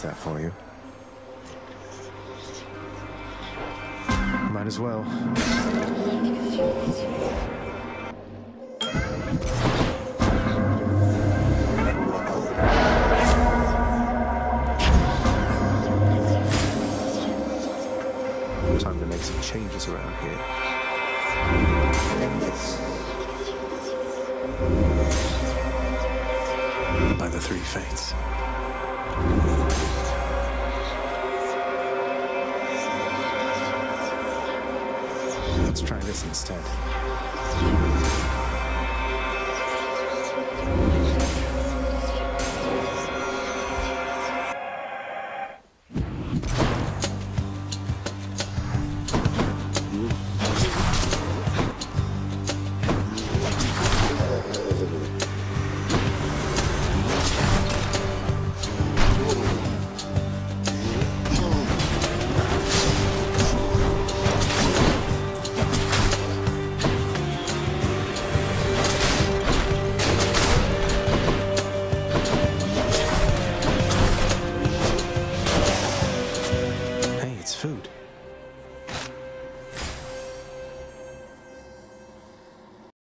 that for you. Might as well. Time to make some changes around here. By the three fates. Let's try this instead. Food.